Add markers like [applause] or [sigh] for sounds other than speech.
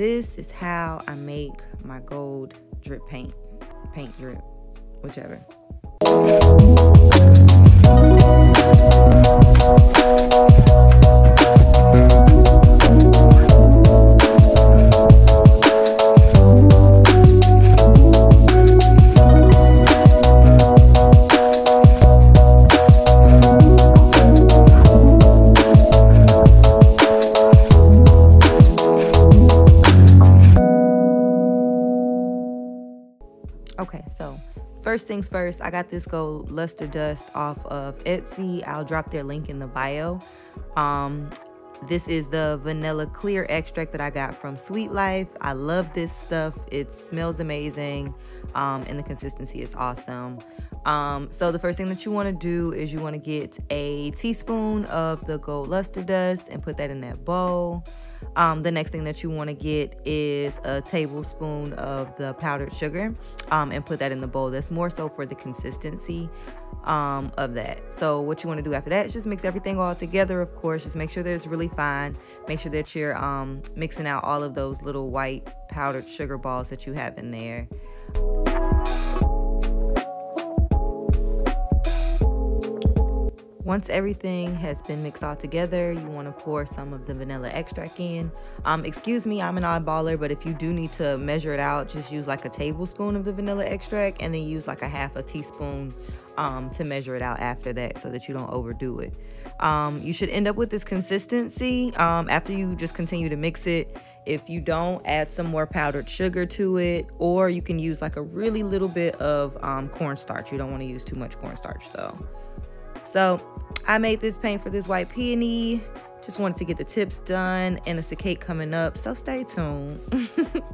this is how I make my gold drip paint, paint drip, whichever. Okay, so first things first, I got this gold luster dust off of Etsy. I'll drop their link in the bio. Um, this is the vanilla clear extract that I got from Sweet Life. I love this stuff. It smells amazing um, and the consistency is awesome. Um, so the first thing that you want to do is you want to get a teaspoon of the gold luster dust and put that in that bowl. Um, the next thing that you want to get is a tablespoon of the powdered sugar um, and put that in the bowl. That's more so for the consistency um, of that. So what you want to do after that is just mix everything all together. Of course, just make sure that it's really fine. Make sure that you're um, mixing out all of those little white powdered sugar balls that you have in there. Once everything has been mixed all together, you want to pour some of the vanilla extract in. Um, excuse me, I'm an oddballer, but if you do need to measure it out, just use like a tablespoon of the vanilla extract and then use like a half a teaspoon um, to measure it out after that so that you don't overdo it. Um, you should end up with this consistency um, after you just continue to mix it. If you don't, add some more powdered sugar to it, or you can use like a really little bit of um, cornstarch. You don't want to use too much cornstarch though. So I made this paint for this white peony. Just wanted to get the tips done and it's a cake coming up, so stay tuned. [laughs]